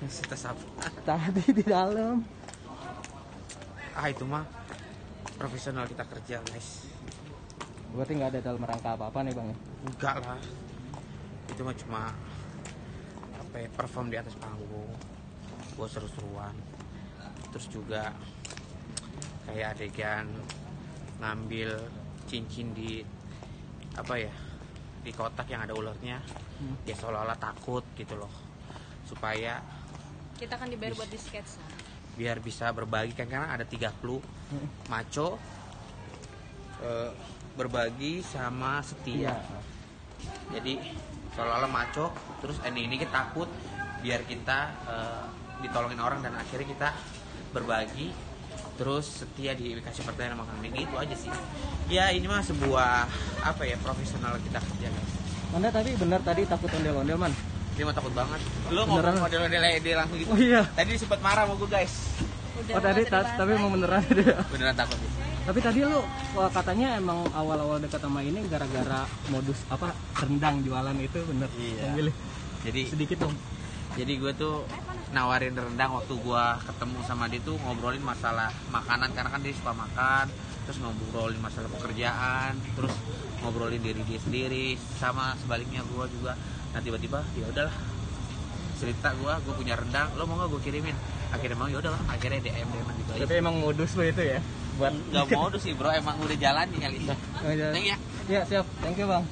Universitas apa? Tadi di dalam. Ah itu mah profesional kita kerja guys. Berarti nggak ada dalam rangka apa-apa nih bang ya? Enggak lah. Itu mah cuma apa ya, perform di atas panggung. Gue seru-seruan. Terus juga kayak adegan ngambil cincin di apa ya di kotak yang ada ularnya Hmm. ya seolah-olah takut gitu loh supaya Kita kan dibayar buat di sketsa. biar bisa berbagi kan karena ada tiga clue Hmm. maco eh, berbagi sama setia Iya. jadi seolah-olah maco terus ini ini kita takut biar kita eh, ditolongin orang dan akhirnya kita berbagi terus setia dikasih pertanyaan sama kambing itu aja sih ya ini mah sebuah apa ya profesional kita kerja guys Anda tadi benar tadi takut ondel-ondel man. Dia mah takut banget lu Beneran? ngomong model-model dia langsung gitu Oh iya. tadi sempat marah sama gue guys Udah Oh tadi ta- tapi emang beneran dia. beneran takut Tapi tadi lu wah, katanya emang awal-awal dekat sama ini gara-gara modus apa rendang jualan itu bener. Iya. Memilih jadi sedikit dong. jadi gue tuh nawarin rendang waktu gue ketemu sama dia tuh ngobrolin masalah makanan karena kan dia suka makan terus ngobrolin masalah pekerjaan terus ngobrolin diri dia sendiri sama sebaliknya gue juga nah tiba-tiba ya udahlah. Cerita gue gue punya rendang lo mau nggak gue kirimin? Akhirnya mau ya udahlah. Akhirnya dm dm gitu aja. Tapi emang modus lu itu ya buat nggak mau sih bro. Emang udah jalan kali iya. Thank you ya. Ya siap, thank you bang.